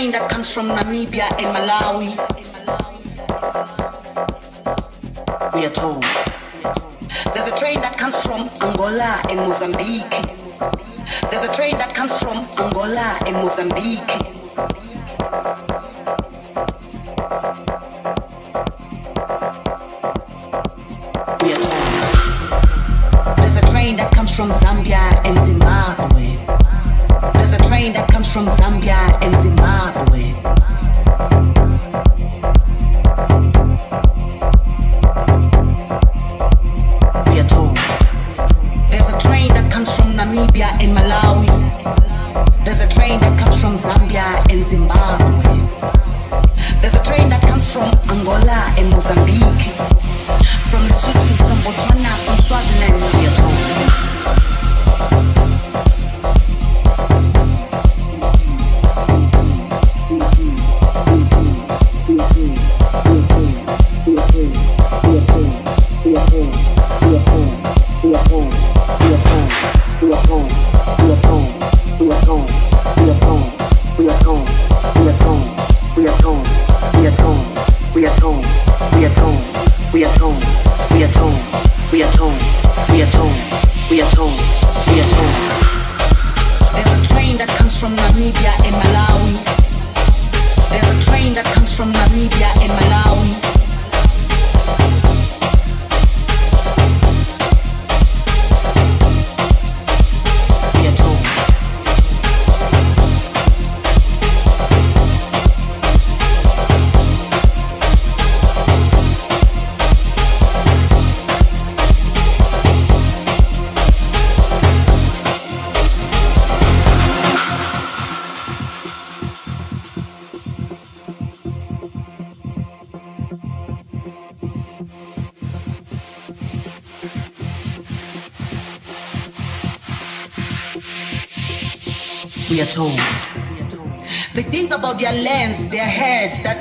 There's a train that comes from Namibia and Malawi. We are told. There's a train that comes from Angola and Mozambique. There's a train that comes from Angola and Mozambique.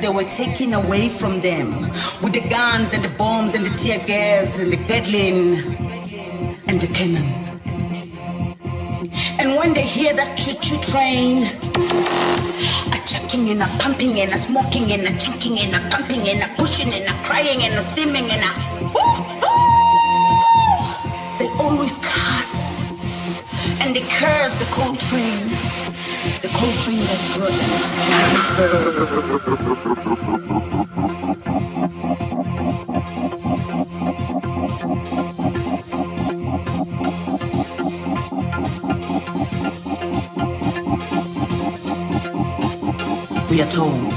They were taking away from them with the guns and the bombs and the tear gas and the Gatling and the cannon. And when they hear that choo-choo train, a chucking and a pumping and a smoking and a chunking and a pumping and a pushing and a crying and a steaming and a ooh, ooh, they always curse and they curse the cold train, the train that brought them to. We are told.